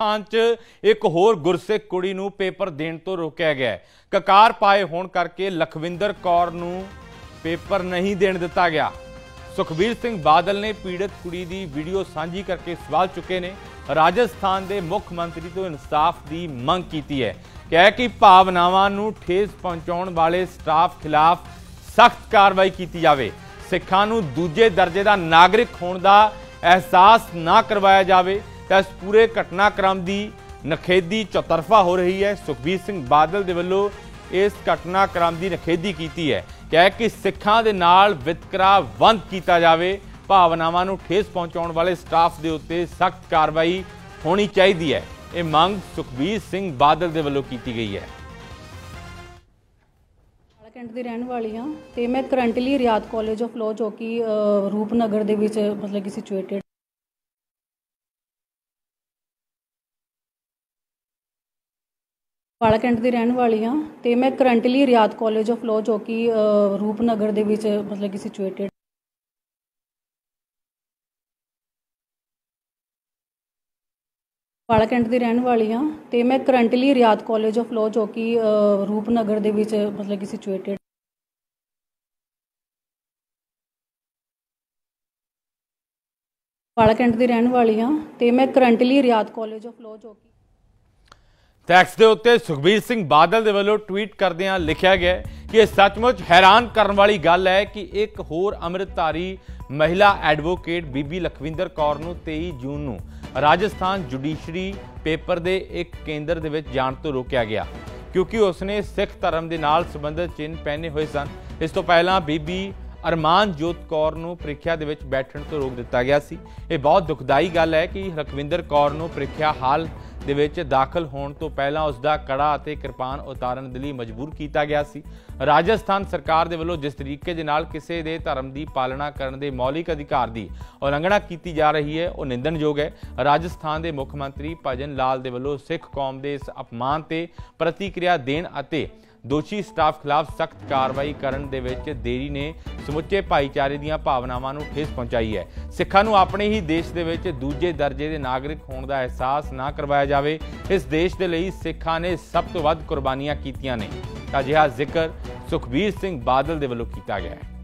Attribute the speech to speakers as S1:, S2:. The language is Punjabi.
S1: ਰਾਜਸਥਾਨ 'ਚ ਇੱਕ ਹੋਰ ਗੁਰਸਿੱਖ ਕੁੜੀ ਨੂੰ ਪੇਪਰ ਦੇਣ ਤੋਂ ਰੋਕਿਆ ਗਿਆ ਹੈ। ਕਕਾਰ ਪਾਏ ਹੋਣ ਕਰਕੇ ਲਖਵਿੰਦਰ ਕੌਰ ਨੂੰ ਪੇਪਰ ਨਹੀਂ ਦੇਣ ਦਿੱਤਾ ਗਿਆ। ਸੁਖਬੀਰ ਸਿੰਘ ਬਾਦਲ ਨੇ ਪੀੜਤ ਕੁੜੀ ਦੀ ਵੀਡੀਓ ਸਾਂਝੀ ਕਰਕੇ ਸਵਾਲ ਚੁੱਕੇ ਨੇ। ਰਾਜਸਥਾਨ ਦੇ ਮੁੱਖ ਮੰਤਰੀ ਤੋਂ ਇਨਸਾਫ ਦੀ ਮੰਗ ਕੀਤੀ ਹੈ। ਕਿਹਾ ਕਿ ਭਾਵਨਾਵਾਂ ਨੂੰ ਠੇਸ ਪਹੁੰਚਾਉਣ ਵਾਲੇ ਸਟਾਫ ਖਿਲਾਫ ਸਖਤ ਕਾਰਵਾਈ ਕੀਤੀ ਜਾਵੇ। ਸਿੱਖਾਂ ਨੂੰ ਦੂਜੇ ਦਰਜੇ ਦਾ ਨਾਗਰਿਕ ਹੋਣ ਦਾ ਅਹਿਸਾਸ ਨਾ ਕਰਵਾਇਆ ਜਾਵੇ। ਤਾਂ ਇਸ ਪੂਰੇ ਘਟਨਾਕ੍ਰਮ ਦੀ ਨਖੇਦੀ ਚੌਤਰਫਾ ਹੋ ਰਹੀ ਹੈ। ਸੁਖਬੀਰ ਸਿੰਘ ਬਾਦਲ ਦੇ ਵੱਲੋਂ ਇਸ ਘਟਨਾਕ੍ਰਮ ਦੀ ਨਖੇਦੀ ਕੀਤੀ ਹੈ। ਕਿਹਾ ਕਿ ਸਿੱਖਾਂ ਦੇ ਨਾਲ ਵਿਤਕਰਾ ਬੰਦ ਕੀਤਾ ਜਾਵੇ। ਭਾਵਨਾਵਾਂ ਨੂੰ ਠੇਸ ਪਹੁੰਚਾਉਣ ਵਾਲੇ ਸਟਾਫ ਦੇ ਉੱਤੇ ਸਖਤ ਕਾਰਵਾਈ ਹੋਣੀ ਚਾਹੀਦੀ ਹੈ। ਇਹ ਮੰਗ ਸੁਖਬੀਰ ਸਿੰਘ ਬਾਦਲ ਦੇ ਵੱਲੋਂ ਕੀਤੀ ਗਈ ਹੈ।
S2: ਕੈਂਟ ਦੀ ਰਹਿਣ ਵਾਲੀ ਹਾਂ ਤੇ ਮੈਂ currently Rayat college of law ਜੋ ਕਿ ਰੂਪਨਗਰ ਦੇ ਵਿੱਚ ਮਤਲਬ ਕਿ ਸਿਚੁਏਟਡ ਵਾਲਾ ਦੀ ਰਹਿਣ ਵਾਲੀ ਹਾਂ ਤੇ ਮੈਂ currently Rayat college of law ਜੋ ਕਿ ਰੂਪਨਗਰ ਦੇ ਵਿੱਚ ਮਤਲਬ ਕਿ ਸਿਚੁਏਟਡ ਵਾਲਾ ਦੀ ਰਹਿਣ ਵਾਲੀ ਹਾਂ ਤੇ ਮੈਂ currently Rayat college of law ਜੋ ਕਿ ਰੂਪਨਗਰ ਦੇ ਵਿੱਚ ਮਤਲਬ ਕਿ ਸਿਚੁਏਟਡ ਵਾਲਾ ਕੈਂਟ ਦੀ ਰਹਿਣ ਵਾਲੀ ਹਾਂ ਤੇ ਮੈਂ currently Rayat college of law ਜੋ ਕਿ
S1: ਟੈਕਸ ਦੇ ਉੱਤੇ ਸੁਖਬੀਰ ਸਿੰਘ ਬਾਦਲ ਦੇ ਵੱਲੋਂ ਟਵੀਟ ਕਰਦਿਆਂ ਲਿਖਿਆ ਗਿਆ ਕਿ ਇਹ ਸੱਚਮੁੱਚ ਹੈਰਾਨ ਕਰਨ ਵਾਲੀ ਗੱਲ ਹੈ ਕਿ ਇੱਕ ਹੋਰ ਅੰਮ੍ਰਿਤਧਾਰੀ ਮਹਿਲਾ ਐਡਵੋਕੇਟ ਬੀਬੀ ਲਖਵਿੰਦਰ ਕੌਰ ਨੂੰ 23 ਜੂਨ ਨੂੰ ਰਾਜਸਥਾਨ ਜੁਡੀਸ਼ਰੀ ਪੇਪਰ ਦੇ ਇੱਕ ਕੇਂਦਰ ਦੇ ਵਿੱਚ ਜਾਣ ਤੋਂ ਰੋਕਿਆ ਗਿਆ, ਕਿਉਂਕਿ ਉਸਨੇ ਸਿੱਖ ਧਰਮ ਦੇ ਨਾਲ ਸੰਬੰਧਿਤ ਚਿੰਨ੍ਹ ਪਹਿਨੇ ਹੋਏ ਸਨ। ਇਸ ਤੋਂ ਪਹਿਲਾਂ ਬੀਬੀ ਅਰਮਾਨ ਜੋਤ ਕੌਰ ਨੂੰ ਪ੍ਰੀਖਿਆ ਦੇ ਵਿੱਚ ਬੈਠਣ ਤੋਂ ਰੋਕ ਦਿੱਤਾ ਗਿਆ ਸੀ। ਇਹ ਬਹੁਤ ਦੁਖਦਾਈ ਗੱਲ ਹੈ ਕਿ ਲਖਵਿੰਦਰ ਕੌਰ ਨੂੰ ਪ੍ਰੀਖਿਆ ਹਾਲ ਦੇ ਵਿੱਚ ਦਾਖਲ ਹੋਣ ਤੋਂ ਪਹਿਲਾਂ ਉਸ ਦਾ ਕੜਾ ਅਤੇ ਕਿਰਪਾਨ ਉਤਾਰਨ ਦੇ ਲਈ ਮਜਬੂਰ ਕੀਤਾ ਗਿਆ ਸੀ। ਰਾਜਸਥਾਨ ਸਰਕਾਰ ਦੇ ਵੱਲੋਂ ਜਿਸ ਤਰੀਕੇ ਦੇ ਨਾਲ ਕਿਸੇ ਦੇ ਧਰਮ ਦੀ ਪਾਲਣਾ ਕਰਨ ਦੇ ਮੌਲਿਕ ਅਧਿਕਾਰ ਦੀ ਉਲੰਘਣਾ ਕੀਤੀ ਜਾ ਰਹੀ ਹੈ, ਉਹ ਨਿੰਦਣਯੋਗ ਹੈ। ਰਾਜਸਥਾਨ ਦੇ ਮੁੱਖ ਮੰਤਰੀ ਭਜਨ ਲਾਲ ਦੇ ਵੱਲੋਂ ਸਿੱਖ ਕੌਮ ਦੇ ਇਸ ਅਪਮਾਨ ਤੇ ਪ੍ਰਤੀਕਿਰਿਆ ਦੇਣ ਅਤੇ ਦੋਸ਼ੀ ਸਟਾਫ ਖਿਲਾਫ ਸਖਤ ਕਾਰਵਾਈ ਕਰਨ ਦੇ ਵਿੱਚ ਦੇਰੀ ਨੇ ਸਮੁੱਚੇ ਭਾਈਚਾਰੇ ਦੀਆਂ ਭਾਵਨਾਵਾਂ ਨੂੰ ਠੇਸ ਪਹੁੰਚਾਈ ਹੈ। ਸਿੱਖਾਂ ਨੂੰ ਆਪਣੇ ਹੀ ਦੇਸ਼ ਦੇ ਵਿੱਚ ਦੂਜੇ ਦਰਜੇ ਦੇ ਨਾਗਰਿਕ ਹੋਣ ਦਾ ਅਹਿਸਾਸ ਨਾ ਕਰਵਾਇਆ ਜਾਵੇ। ਇਸ ਦੇਸ਼ ਦੇ ਲਈ ਸਿੱਖਾਂ ਨੇ ਸਭ ਤੋਂ ਵੱਧ ਕੁਰਬਾਨੀਆਂ ਕੀਤੀਆਂ ਨੇ। ਅਜਿਹਾ ਜ਼ਿਕਰ ਸੁਖਬੀਰ ਸਿੰਘ ਬਾਦਲ ਦੇ ਵੱਲੋਂ ਕੀਤਾ ਗਿਆ ਹੈ।